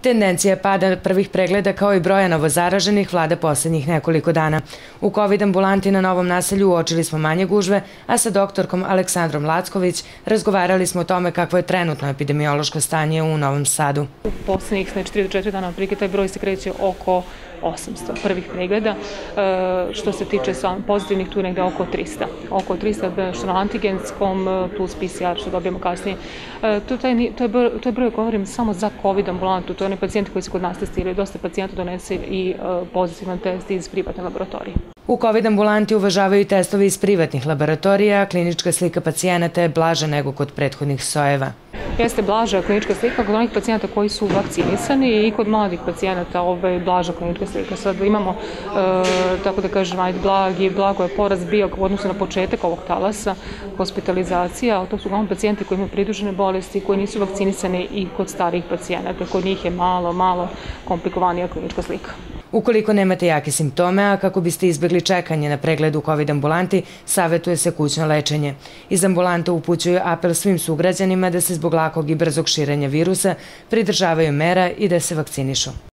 Tendencija pada prvih pregleda kao i broja novozaraženih vlada poslednjih nekoliko dana. U COVID ambulanti na Novom naselju uočili smo manje gužve, a sa doktorkom Aleksandrom Lacković razgovarali smo o tome kakvo je trenutno epidemiološko stanje u Novom Sadu. U poslednjih znači, 3 do 4 dana otprilike taj broj se kreće oko 800 prvih pregleda. E, što se tiče pozitivnih, tu negde oko 300. Oko 300 što na antigenskom e, plus PCR što dobijemo kasnije. E, to, taj, to, je to je broj, govorim, samo za COVID ambulantu. To je onaj pacijenti koji se kod nas testiraju. Dosta pacijenta donese i pozitivan test iz privatne laboratorije. U COVID ambulanti uvažavaju testovi iz privatnih laboratorija, a klinička slika pacijenata je blaža nego kod prethodnih sojeva jeste blaža klinička slika kod onih pacijenata koji su vakcinisani i kod mladih pacijenata ovaj, blaža klinička slika. Sad imamo, e, tako da kažem, ajde, blagi, blago je poraz bio u odnosu na početak ovog talasa, hospitalizacija, ali to su uglavnom pacijenti koji imaju pridužene bolesti, koji nisu vakcinisani i kod starih pacijenata. Kod njih je malo, malo komplikovanija klinička slika. Ukoliko nemate jake simptome, a kako biste izbegli čekanje na pregled u COVID ambulanti, savetuje se kućno lečenje. Iz ambulanta upućuju apel svim sugrađanima da se zbog lakog i brzog širenja virusa pridržavaju mera i da se vakcinišu.